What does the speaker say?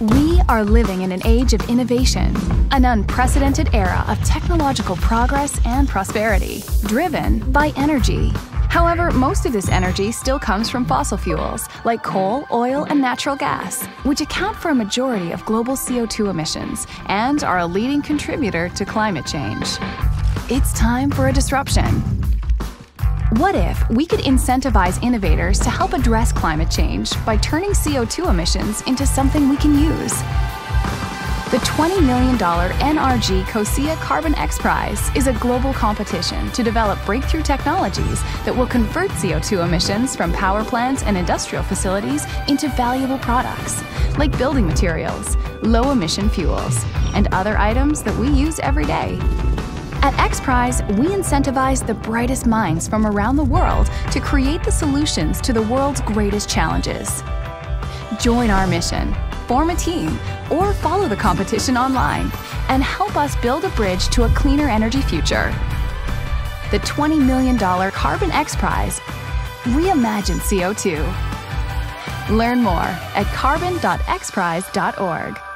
We are living in an age of innovation, an unprecedented era of technological progress and prosperity, driven by energy. However, most of this energy still comes from fossil fuels like coal, oil, and natural gas, which account for a majority of global CO2 emissions and are a leading contributor to climate change. It's time for a disruption. What if we could incentivize innovators to help address climate change by turning CO2 emissions into something we can use? The $20 million NRG COSIA Carbon XPRIZE is a global competition to develop breakthrough technologies that will convert CO2 emissions from power plants and industrial facilities into valuable products, like building materials, low emission fuels, and other items that we use every day. At XPRIZE, we incentivize the brightest minds from around the world to create the solutions to the world's greatest challenges. Join our mission, form a team, or follow the competition online and help us build a bridge to a cleaner energy future. The $20 million Carbon XPRIZE. Reimagine CO2. Learn more at carbon.xprize.org.